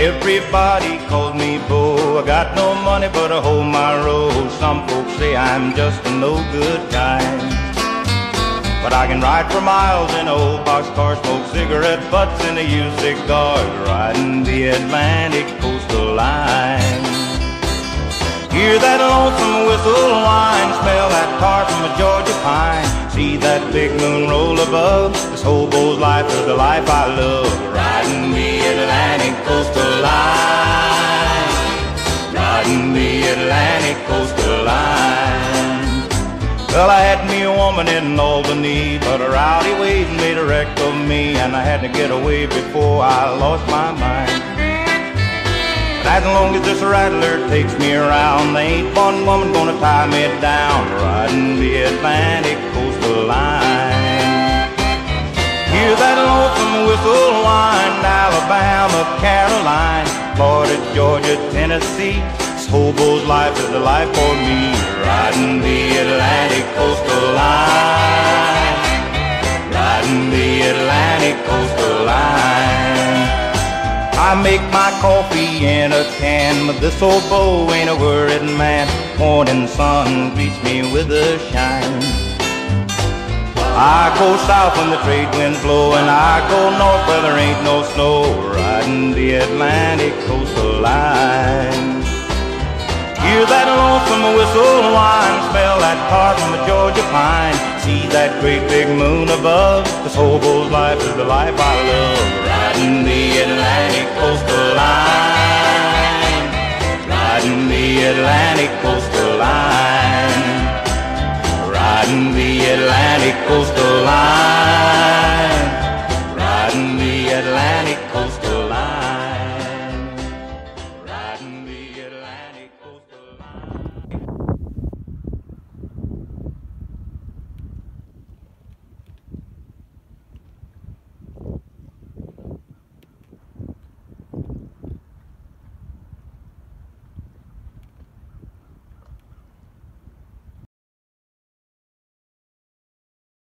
Everybody calls me Bo. I got no money, but I hold my road. Some folks say I'm just a no good guy. But I can ride for miles in old boxcar, smoke cigarette butts in a used cigars, riding the Atlantic coastal line. Hear that lonesome whistle whine, smell that tar from a Georgia pine. See that big moon roll above. This hobo's life is the life I love, riding the Atlantic coastal Well, I had me a woman in Albany, but a rowdy ways made a wreck of me, and I had to get away before I lost my mind. But as long as this rattler takes me around, there ain't one woman gonna tie me down, riding the Atlantic coastal line. Hear that lonesome whistle whine, Alabama, Caroline, Florida, Georgia, Tennessee. Hobo's life is the life for me, riding the Atlantic coastal line, riding the Atlantic coastal line. I make my coffee in a can, but this old Bo ain't a worried man. Morning sun greets me with a shine. I go south when the trade winds blow, and I go north where there ain't no snow, riding the Atlantic coastal line. Hear that lonesome whistle whine, smell that tar from a Georgia pine, see that great big moon above. This hobo's life is the life I love, riding the Atlantic coastal line, riding the Atlantic coastal line, riding the Atlantic coastal.